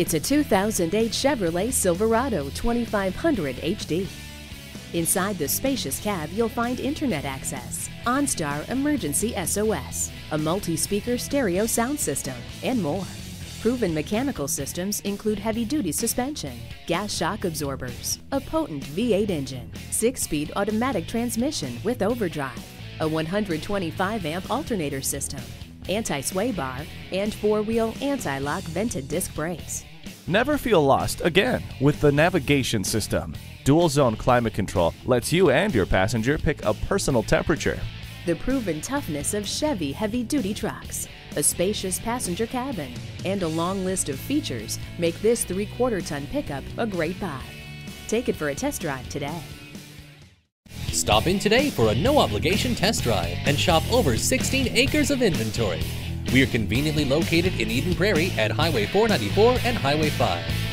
It's a 2008 Chevrolet Silverado 2500 HD. Inside the spacious cab, you'll find internet access, OnStar emergency SOS, a multi-speaker stereo sound system, and more. Proven mechanical systems include heavy-duty suspension, gas shock absorbers, a potent V8 engine, six-speed automatic transmission with overdrive, a 125-amp alternator system, anti-sway bar, and four-wheel anti-lock vented disc brakes. Never feel lost again with the navigation system. Dual zone climate control lets you and your passenger pick a personal temperature. The proven toughness of Chevy heavy duty trucks, a spacious passenger cabin, and a long list of features make this three quarter ton pickup a great buy. Take it for a test drive today. Stop in today for a no obligation test drive and shop over 16 acres of inventory. We are conveniently located in Eden Prairie at Highway 494 and Highway 5.